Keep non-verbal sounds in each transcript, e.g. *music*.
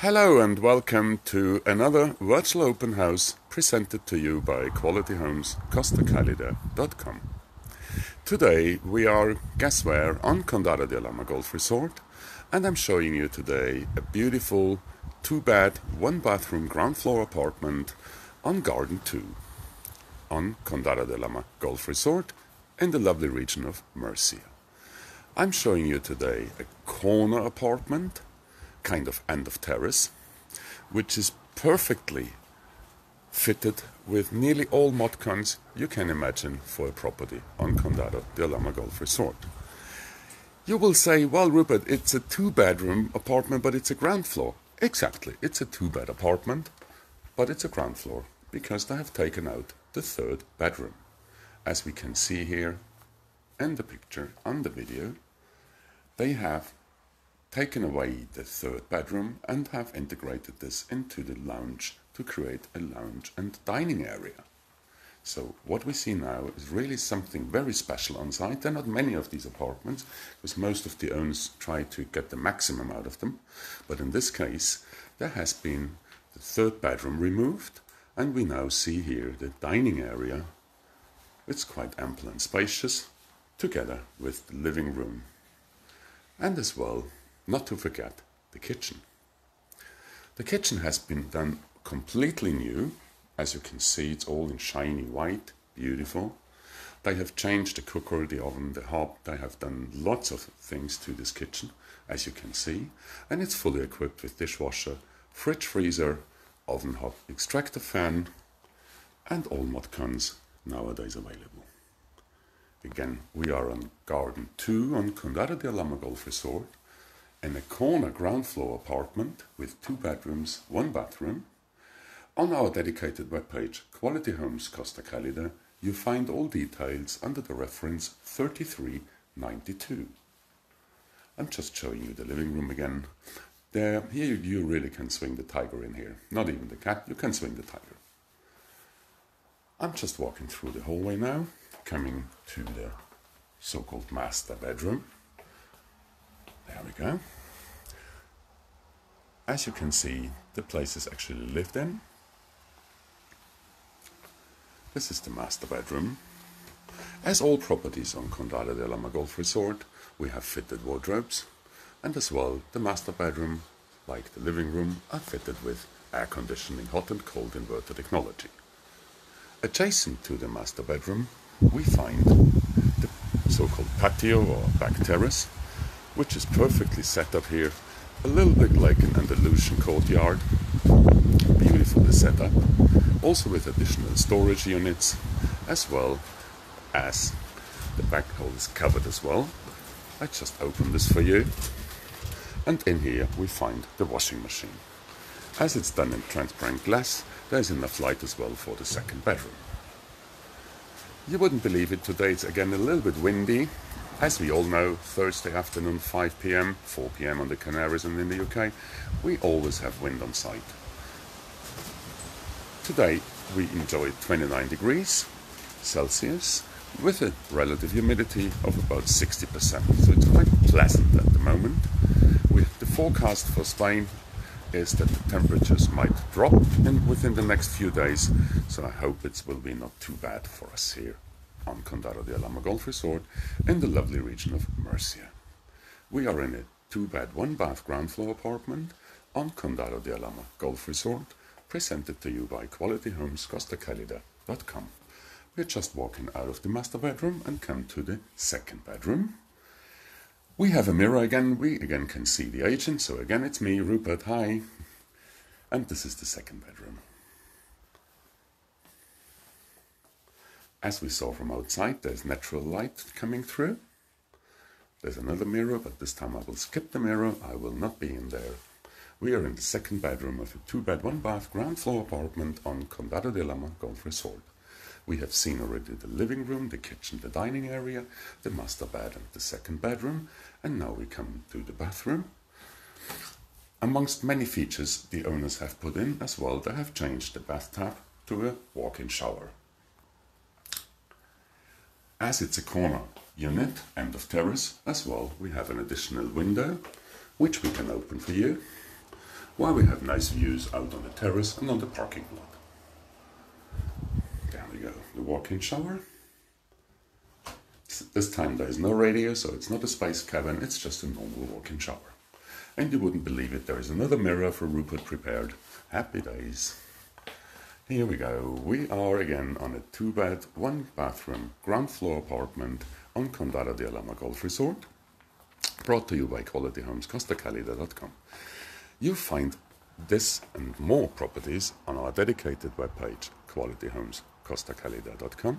Hello and welcome to another virtual open house presented to you by Quality Homes CostaCalida.com. Today we are, guess where, on Condado de Alhama Golf Resort and I'm showing you today a beautiful two bed, one bathroom ground floor apartment on Garden 2 on Condado de Alhama Golf Resort in the lovely region of Murcia. I'm showing you today a corner apartment, kind of end of terrace, which is perfectly fitted with nearly all mod cons you can imagine for a property on Condado de Alhama Golf Resort. You will say, well, Rupert, it's a two bedroom apartment, but it's a ground floor. Exactly, it's a two bed apartment, but it's a ground floor because they have taken out the third bedroom. As we can see here in the picture on the video, they have taken away the third bedroom and have integrated this into the lounge to create a lounge and dining area. So what we see now is really something very special on site. There are not many of these apartments because most of the owners try to get the maximum out of them. But in this case, there has been the third bedroom removed and we now see here the dining area. It's quite ample and spacious together with the living room and as well, not to forget, the kitchen. The kitchen has been done completely new. As you can see, it's all in shiny white, beautiful. They have changed the cooker, the oven, the hob. They have done lots of things to this kitchen, as you can see. And it's fully equipped with dishwasher, fridge freezer, oven hob, extractor fan, and all mod cons nowadays available. Again, we are on Garden 2 on Condado de Alhama Golf Resort in a corner ground floor apartment with two bedrooms, one bathroom. On our dedicated webpage, Quality Homes Costa Calida, you find all details under the reference 3392. I'm just showing you the living room again. There, here you really can swing the tiger in here. Not even the cat, you can swing the tiger. I'm just walking through the hallway now coming to the so-called master bedroom. There we go. As you can see, the place is actually lived in. This is the master bedroom. As all properties on Condado de Alhama Golf Resort, we have fitted wardrobes, and as well the master bedroom, like the living room, are fitted with air conditioning, hot and cold inverter technology. Adjacent to the master bedroom we find the so-called patio or back terrace, which is perfectly set up here, a little bit like an Andalusian courtyard, beautifully set up, also with additional storage units, as well as the back hall is covered as well. I just open this for you, and in here we find the washing machine. As it's done in transparent glass, there's enough light as well for the second bedroom. You wouldn't believe it, today it's again a little bit windy. As we all know, Thursday afternoon 5 pm, 4 pm on the Canaries and in the UK, we always have wind on site. Today we enjoyed 29 degrees Celsius with a relative humidity of about 60%, so it's quite pleasant at the moment. With the forecast for Spain is that the temperatures might drop in within the next few days, so I hope it will be not too bad for us here on Condado de Alhama Golf Resort in the lovely region of Murcia. We are in a two-bed, one-bath ground floor apartment on Condado de Alhama Golf Resort, presented to you by Quality Homes CostaCalida.com. We're just walking out of the master bedroom and come to the second bedroom. We have a mirror again. We again can see the agent. So again, it's me, Rupert. Hi. And this is the second bedroom. As we saw from outside, there's natural light coming through. There's another mirror, but this time I will skip the mirror. I will not be in there. We are in the second bedroom of a two-bed, one-bath ground floor apartment on Condado de Alhama Golf Resort. We have seen already the living room, the kitchen, the dining area, the master bed and the second bedroom, and now we come to the bathroom. Amongst many features the owners have put in as well, they have changed the bathtub to a walk-in shower. As it's a corner unit, end of terrace, as well, we have an additional window, which we can open for you. while we have nice views out on the terrace and on the parking lot. There we go, the walk-in shower. This time there is no radio, so it's not a space cabin, it's just a normal walk-in shower. And you wouldn't believe it, there is another mirror for Rupert prepared. Happy days. Here we go. We are again on a two bed, one bathroom, ground floor apartment on Condado de Alhama Golf Resort. Brought to you by Quality Homes QualityHomesCostaCalida.com. You'll find this and more properties on our dedicated webpage, QualityHomesCostaCalida.com.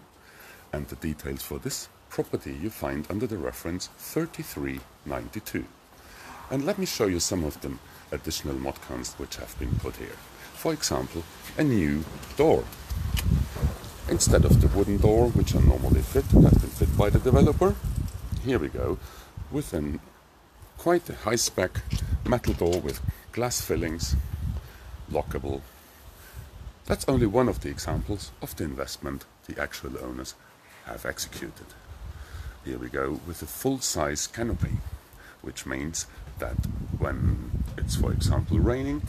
And the details for this property you find under the reference 3392. And let me show you some of the additional mod cons which have been put here. For example, a new door. Instead of the wooden door, which are normally fit, has been fit by the developer, here we go, with an quite a high spec metal door with glass fillings, lockable. That's only one of the examples of the investment the actual owners have executed. Here we go with a full-size canopy, which means that when it's, for example, raining,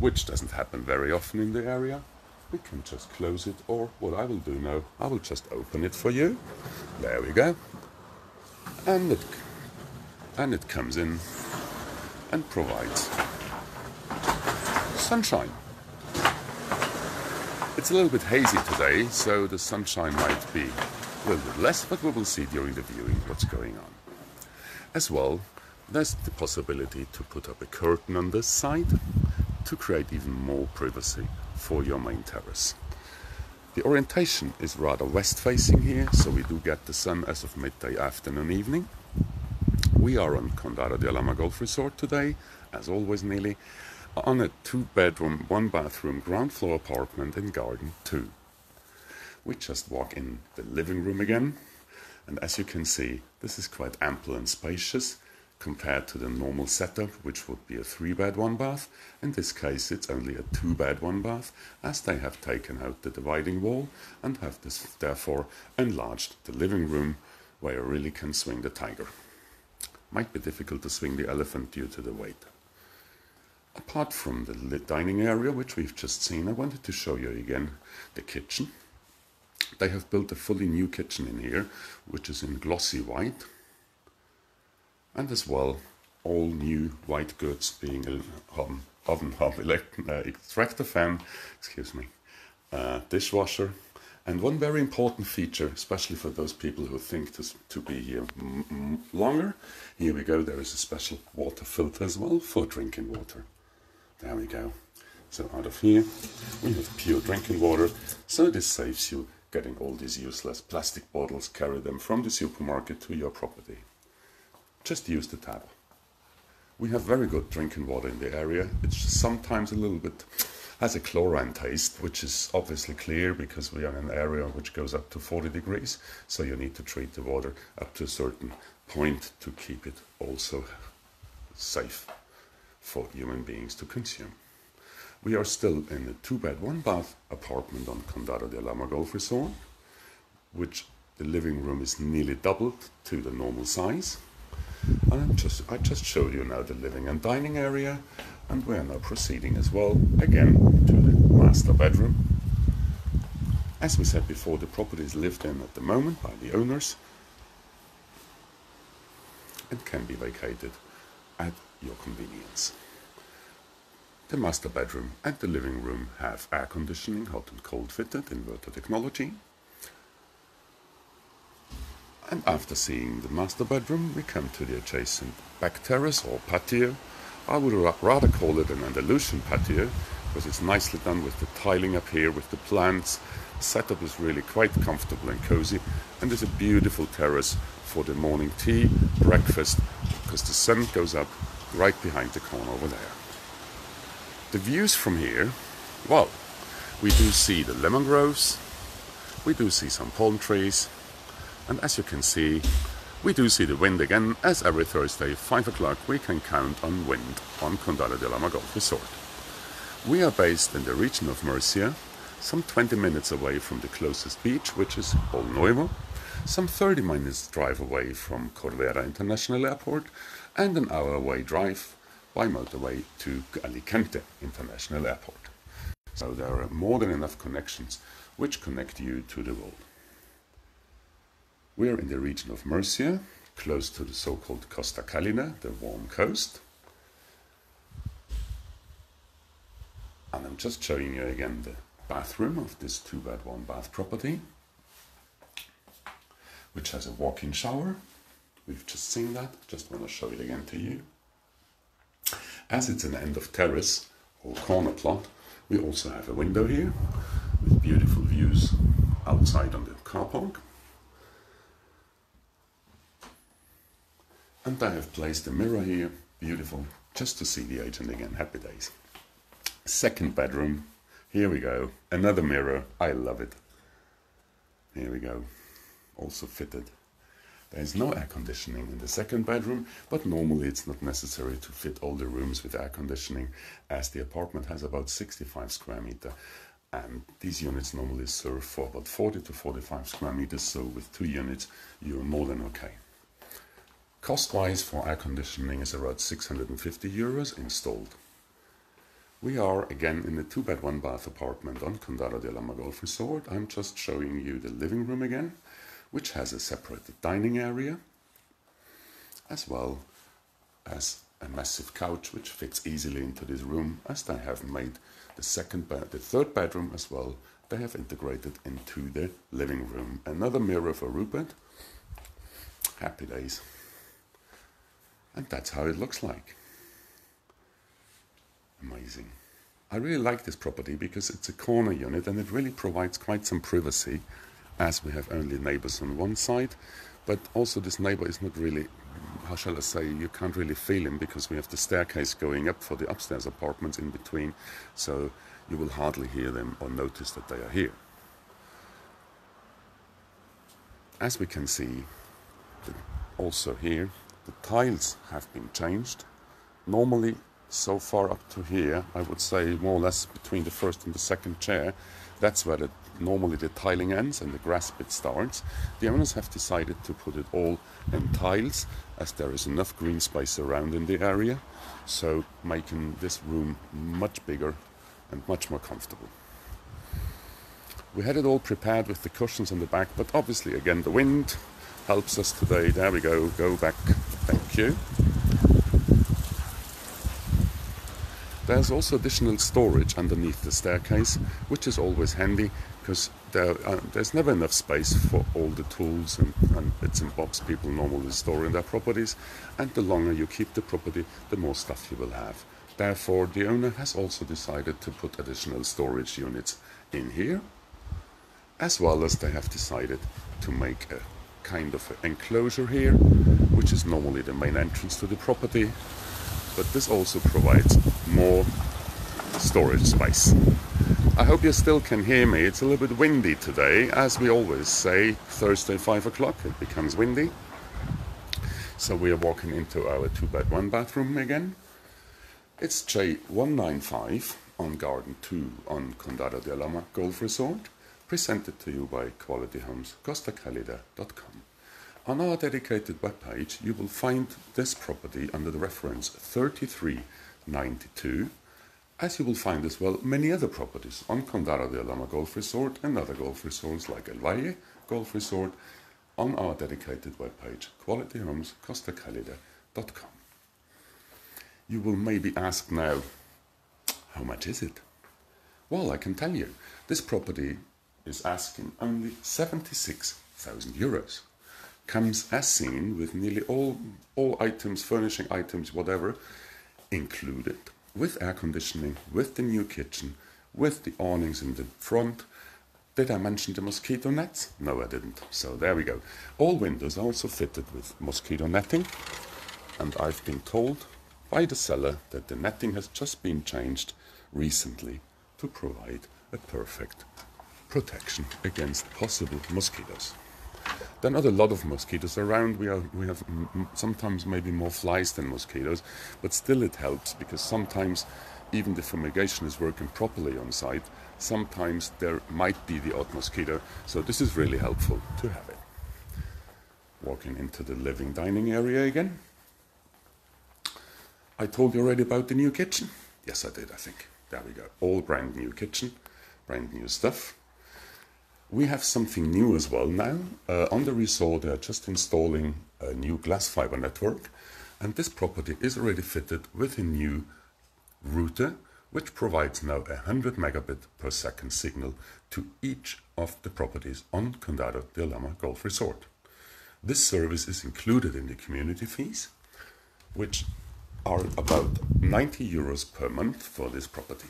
which doesn't happen very often in the area, we can just close it, or what I will do now, I will just open it for you. There we go. And it, and it comes in and provides sunshine. It's a little bit hazy today, so the sunshine might be a little bit less, but we will see during the viewing what's going on. As well, there's the possibility to put up a curtain on this side to create even more privacy for your main terrace. The orientation is rather west facing here, so we do get the sun as of midday, afternoon, evening. We are on Condado de Alhama Golf Resort today, as always nearly, on a two bedroom, one bathroom ground floor apartment in Garden 2. We just walk in the living room again, and as you can see, this is quite ample and spacious compared to the normal setup, which would be a three bed, one bath. In this case, it's only a two bed, one bath, as they have taken out the dividing wall and have this, therefore enlarged the living room where you really can swing the tiger. Might be difficult to swing the elephant due to the weight. Apart from the dining area, which we've just seen, I wanted to show you again the kitchen. They have built a fully new kitchen in here, which is in glossy white. And as well, all new white goods being a um, oven hob, *laughs* uh, extractor fan, excuse me, uh, dishwasher, and one very important feature, especially for those people who think to, to be here longer, here we go, there is a special water filter as well for drinking water. There we go. So out of here, we have pure drinking water, so this saves you getting all these useless plastic bottles, carry them from the supermarket to your property. Just use the tap. We have very good drinking water in the area. It's sometimes a little bit has a chlorine taste, which is obviously clear because we are in an area which goes up to 40 degrees. So you need to treat the water up to a certain point to keep it also safe for human beings to consume. We are still in a two bed, one bath apartment on Condado de Alhama Golf Resort, which the living room is nearly doubled to the normal size. And I'm just, I just showed you now the living and dining area, and we are now proceeding as well, again, to the master bedroom. As we said before, the property is lived in at the moment by the owners and can be vacated at your convenience. The master bedroom and the living room have air conditioning, hot and cold fitted, inverter technology. And after seeing the master bedroom, we come to the adjacent back terrace or patio. I would rather call it an Andalusian patio because it's nicely done with the tiling up here, with the plants. Setup is really quite comfortable and cozy, and there's a beautiful terrace for the morning tea, breakfast, because the sun goes up right behind the corner over there. The views from here, well, we do see the lemon groves, we do see some palm trees, and as you can see, we do see the wind again, as every Thursday, 5 o'clock, we can count on wind on Condado de Alhama Golf Resort. We are based in the region of Murcia, some 20 minutes away from the closest beach, which is Bolnuevo, some 30 minutes drive away from Corvera International Airport, and an hour away drive by motorway to Alicante International Airport. So there are more than enough connections which connect you to the world. We are in the region of Murcia, close to the so-called Costa Calida, the warm coast. And I'm just showing you again the bathroom of this two bed one bath property, which has a walk-in shower. We've just seen that, just want to show it again to you. As it's an end of terrace or corner plot, we also have a window here with beautiful views outside on the car park. And I have placed a mirror here, beautiful, just to see the agent again. Happy days. Second bedroom, here we go. Another mirror, I love it. Here we go, also fitted. There is no air conditioning in the second bedroom, but normally it's not necessary to fit all the rooms with air conditioning as the apartment has about 65 square meter and these units normally serve for about 40 to 45 square meters, so with two units you're more than okay. Cost-wise for air conditioning is around 650 euros installed. We are again in the two-bed, one-bath apartment on Condado de Alhama Golf Resort. I'm just showing you the living room again which has a separated dining area, as well as a massive couch which fits easily into this room, as they have made the second bed, the third bedroom as well. They have integrated into the living room. Another mirror for Rupert. Happy days. And that's how it looks like. Amazing. I really like this property because it's a corner unit and it really provides quite some privacy as we have only neighbors on one side. But also, this neighbor is not really, how shall I say, you can't really feel him because we have the staircase going up for the upstairs apartments in between, so you will hardly hear them or notice that they are here. As we can see, also here, the tiles have been changed. Normally, so far up to here, I would say more or less between the first and the second chair, that's where the, normally the tiling ends and the grass bit starts. The owners have decided to put it all in tiles as there is enough green space around in the area, so making this room much bigger and much more comfortable. We had it all prepared with the cushions on the back, but obviously again the wind helps us today. There we go, go back, thank you. There's also additional storage underneath the staircase, which is always handy because there, uh, there's never enough space for all the tools and, and bits and bobs people normally store in their properties. And the longer you keep the property, the more stuff you will have. Therefore, the owner has also decided to put additional storage units in here, as well as they have decided to make a kind of enclosure here, which is normally the main entrance to the property, but this also provides more storage space. I hope you still can hear me. It's a little bit windy today. As we always say, Thursday, 5 o'clock, it becomes windy. So we are walking into our two bed, one bathroom again. It's J195 on Garden 2 on Condado de Alhama Golf Resort, presented to you by Quality Homes, CostaCalida.com. On our dedicated webpage, you will find this property under the reference 3392, as you will find as well many other properties on Condado de Alhama Golf Resort and other golf resorts like El Valle Golf Resort on our dedicated webpage, qualityhomescostacalida.com. You will maybe ask now, how much is it? Well, I can tell you, this property is asking only 76,000 euros comes as seen with nearly all, all items, furnishing items, whatever, included, with air conditioning, with the new kitchen, with the awnings in the front. Did I mention the mosquito nets? No, I didn't. So there we go. All windows are also fitted with mosquito netting, and I've been told by the seller that the netting has just been changed recently to provide a perfect protection against possible mosquitoes. There are not a lot of mosquitoes around. We, are, we have sometimes maybe more flies than mosquitoes, but still it helps because sometimes even the fumigation is working properly on site. Sometimes there might be the odd mosquito, so this is really helpful to have it. Walking into the living dining area again. I told you already about the new kitchen. Yes, I did, I think. There we go. All brand new kitchen, brand new stuff. We have something new as well now. Uh, on the resort, they are just installing a new glass fiber network, and this property is already fitted with a new router, which provides now a 100 megabit per second signal to each of the properties on Condado de Alhama Golf Resort. This service is included in the community fees, which are about 90 euros per month for this property,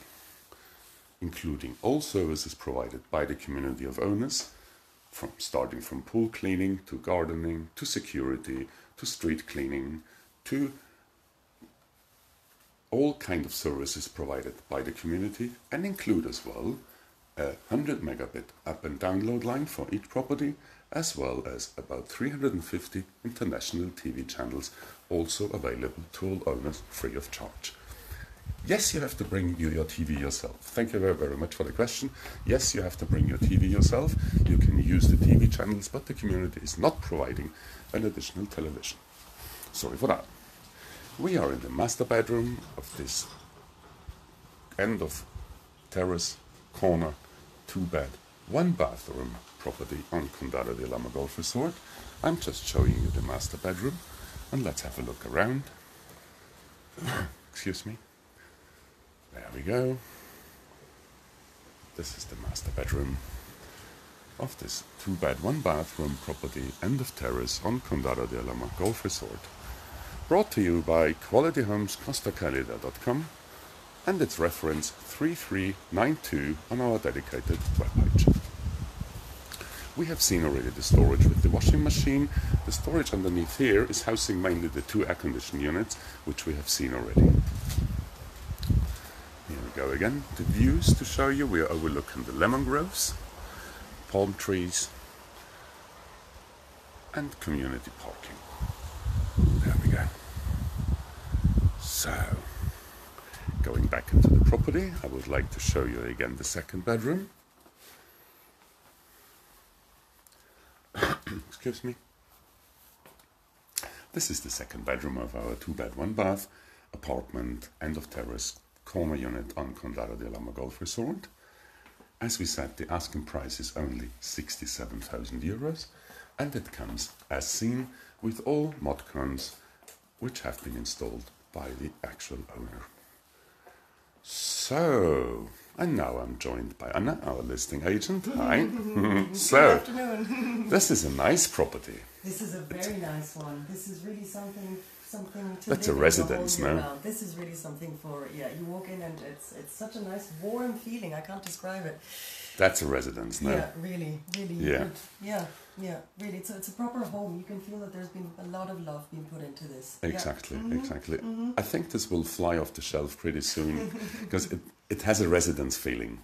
including all services provided by the community of owners, from starting from pool cleaning to gardening to security to street cleaning to all kind of services provided by the community and include as well a 100 megabit up and download line for each property as well as about 350 international TV channels also available to all owners free of charge. Yes, you have to bring you your TV yourself. Thank you very, very much for the question. Yes, you have to bring your TV yourself. You can use the TV channels, but the community is not providing an additional television. Sorry for that. We are in the master bedroom of this end of terrace corner, two bed, one bathroom property on Condado de Alhama Golf Resort. I'm just showing you the master bedroom and let's have a look around. *coughs* Excuse me. There we go. This is the master bedroom of this two bed, one bathroom property, end of terrace on Condado de Alhama Golf Resort. Brought to you by QualityHomesCostaCalida.com and its reference 3392 on our dedicated webpage. We have seen already the storage with the washing machine. The storage underneath here is housing mainly the two air conditioning units, which we have seen already. Go again. The views to show you. We are overlooking the lemon groves, palm trees, and community parking. There we go. So, going back into the property, I would like to show you again the second bedroom. *coughs* Excuse me. This is the second bedroom of our two bed, one bath apartment, end of terrace, corner unit on Condado de Alhama Golf Resort. As we said, the asking price is only 67,000 euros and it comes as seen with all modcons which have been installed by the actual owner. So, and now I'm joined by Anna, our listing agent. Hi. *laughs* *laughs* so, this is a nice property. This is a very nice one. This is really something something to That's a residence now. This is really something for yeah. You walk in and it's it's such a nice warm feeling. I can't describe it. That's a residence now. Yeah, really, really Yeah. good. Yeah, yeah, really. It's a, it's a proper home. You can feel that there's been a lot of love being put into this. Yeah. Exactly, Mhm. exactly. I think this will fly off the shelf pretty soon *laughs* because it, it has a residence feeling.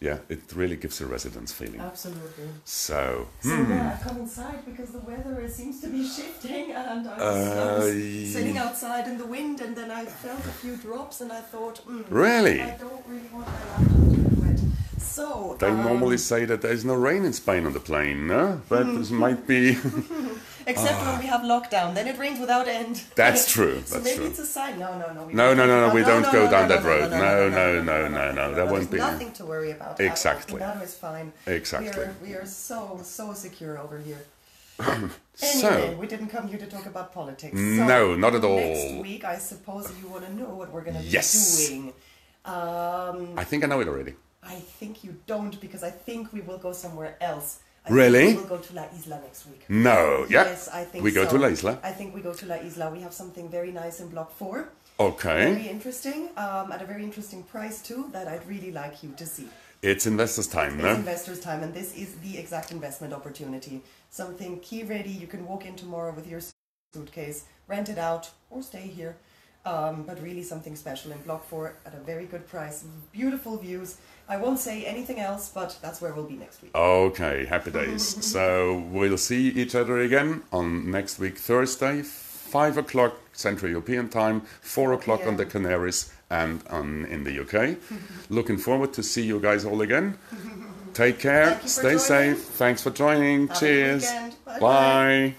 Yeah, it really gives a residence feeling. Absolutely. So, So hmm, yeah, I've come inside because the weather seems to be *laughs* shifting, and I was, I Uh, was sitting outside in the wind, and then I felt a few drops, and I thought, mm, Really? I don't really want my laptop to get wet. So they um, normally say that there's no rain in Spain on the plane, no? But *laughs* this might be. *laughs* except when we have lockdown, then it rains without end. Ah. That's true, so maybe it's a sign. No, no, no. No, no, no, no, we don't go down that road. No, no, no, no, no, there won't There's be. Nothing to worry about. Exactly. That is fine. Exactly. We are, so so secure over here. So, Anyway, we didn't come here to talk about politics. No, not at all. Next week, I suppose if you want to know what we're going to Yes. be doing. Um, I think I know it already. I think you don't because I think we will go somewhere else. I Really? We will go to La Isla next week. No, yeah. Yes, I think we go so. to La Isla. I think we go to La Isla. We have something very nice in Block 4. Okay. Very interesting, um, at a very interesting price too, that I'd really like you to see. It's investors' time, It's no? investors' time, and this is the exact investment opportunity. Something key ready. You can walk in tomorrow with your suitcase, rent it out, or stay here. Um, but really something special in Block 4 at a very good price. Beautiful views. I won't say anything else, but that's where we'll be next week. Okay, happy days. *laughs* so we'll see each other again on next week, Thursday, 5 o'clock Central European Time, 4 o'clock on the Canaries and on, in the UK. *laughs* Looking forward to see you guys all again. Take care, Thank you for stay joining. safe. Thanks for joining. Have Cheers. Bye-bye. Bye.